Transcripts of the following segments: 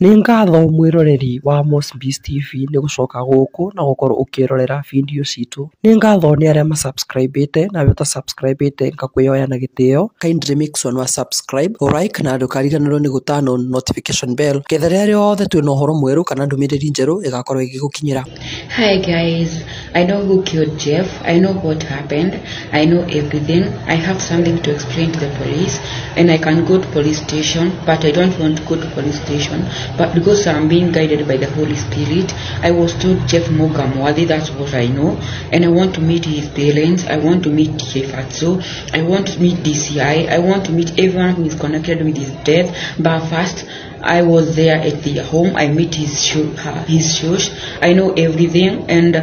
nä ngatho mwiroreri wa Mossbees TV nä gå coka gå na gå korwo å kä rorera bindio citå nä ngatho nä arä a masubscribete na arä utasubscribete ngakwä yoya na gä tä o kindly mixon wa subscribe like na ndå kariganärwo nä gå tano notification bell. Ketha rä rä othe twä na å horo mwerå kana ndå mä rä ri njerå ä gakorwo ä gä gå kinyä ra I know who killed Jeff. I know what happened. I know everything. I have something to explain to the police and I can go to police station but I don't want to go to police station but because I'm being guided by the Holy Spirit, I was told Jeff Mogamwadi, that's what I know and I want to meet his parents. I want to meet Jefatso. I want to meet DCI. I want to meet everyone who is connected with his death but first I was there at the home. I met his his shoes. I know everything, and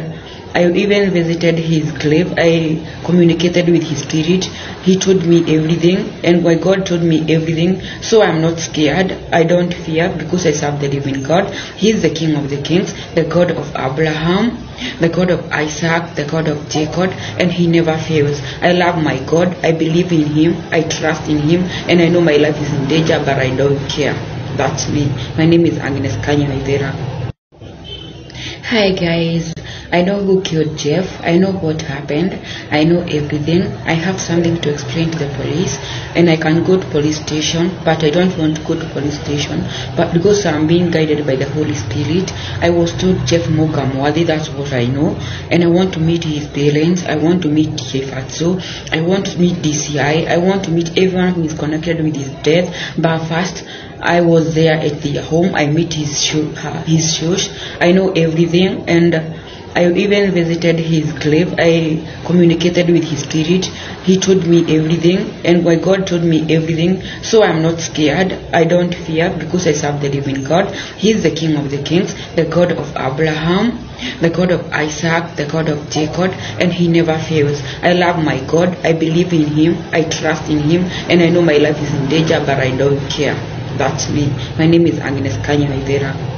I even visited his grave. I communicated with his spirit. He told me everything, and why God told me everything. So I'm not scared. I don't fear because I serve the living God. He's the King of the Kings, the God of Abraham, the God of Isaac, the God of Jacob, and He never fails. I love my God. I believe in Him. I trust in Him, and I know my life is in danger, but I don't care. That's me. My name is Agnes Kanya. Hi guys, I know who killed Jeff. I know what happened. I know everything. I have something to explain to the police and I can go to police station but I don't want to go to police station but because I'm being guided by the Holy Spirit, I was told Jeff Mogamwadi, that's what I know and I want to meet his parents. I want to meet Jefatso. I want to meet DCI. I want to meet everyone who is connected with his death but first I was there at the home. I met his his shoes. I know everything, and I even visited his grave. I communicated with his spirit. He told me everything, and why God told me everything. So I'm not scared. I don't fear because I serve the living God. He's the King of the Kings, the God of Abraham, the God of Isaac, the God of Jacob, and He never fails. I love my God. I believe in Him. I trust in Him, and I know my life is in danger, but I don't care. That's me. My name is Agnes Kanya Rivera.